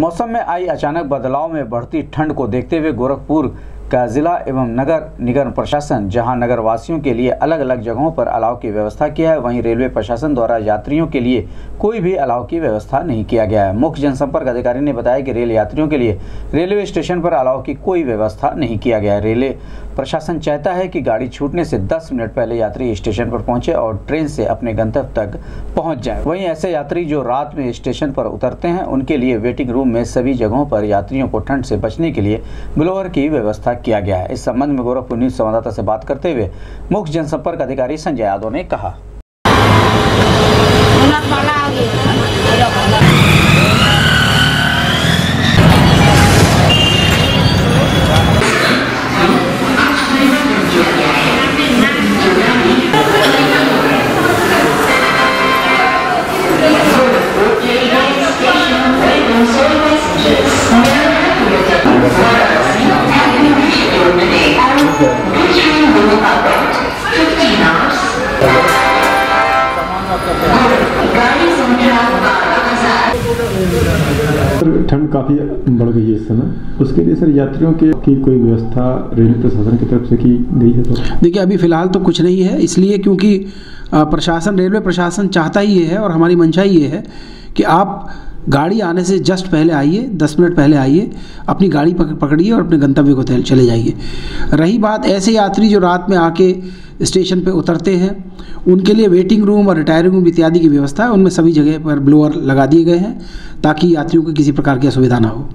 मौसम में आई अचानक बदलाव में बढ़ती ठंड को देखते हुए गोरखपुर का जिला एवं नगर निगम प्रशासन जहाँ नगर वासियों के लिए अलग अलग जगहों पर अलाव की व्यवस्था किया है। वहीं रेलवे प्रशासन द्वारा यात्रियों के लिए कोई भी अलाव की व्यवस्था नहीं किया गया है। मुख्य जनसंपर्क अधिकारी ने बताया कि रेल यात्रियों के लिए रेलवे स्टेशन पर अलाव की कोई व्यवस्था नहीं किया गया है। रेलवे प्रशासन चाहता है कि गाड़ी छूटने से 10 मिनट पहले यात्री स्टेशन पर पहुँचे और ट्रेन से अपने गंतव्य तक पहुँच जाए। वहीं ऐसे यात्री जो रात में स्टेशन पर उतरते हैं, उनके लिए वेटिंग रूम में सभी जगहों पर यात्रियों को ठंड से बचने के लिए ब्लोअर की व्यवस्था किया गया है। इस संबंध में गोरखपुर न्यूज़ संवाददाता से बात करते हुए मुख्य जनसंपर्क अधिकारी संजय यादव ने कहा। सर ठंड काफ़ी बढ़ गई है इस समय। उसके लिए सर यात्रियों के की कोई व्यवस्था रेलवे प्रशासन की तरफ़ से की गई है तो? देखिए, अभी फ़िलहाल तो कुछ नहीं है, इसलिए क्योंकि प्रशासन, रेलवे प्रशासन चाहता ही ये है और हमारी मंशा ये है कि आप गाड़ी आने से जस्ट पहले आइए, दस मिनट पहले आइए, अपनी गाड़ी पक- पकड़िए और अपने गंतव्य को चले जाइए। रही बात ऐसे यात्री जो रात में आके स्टेशन पे उतरते हैं, उनके लिए वेटिंग रूम और रिटायरिंग रूम इत्यादि की व्यवस्था है उनमें सभी जगह पर ब्लोअर लगा दिए गए हैं, ताकि यात्रियों को किसी प्रकार की असुविधा ना हो।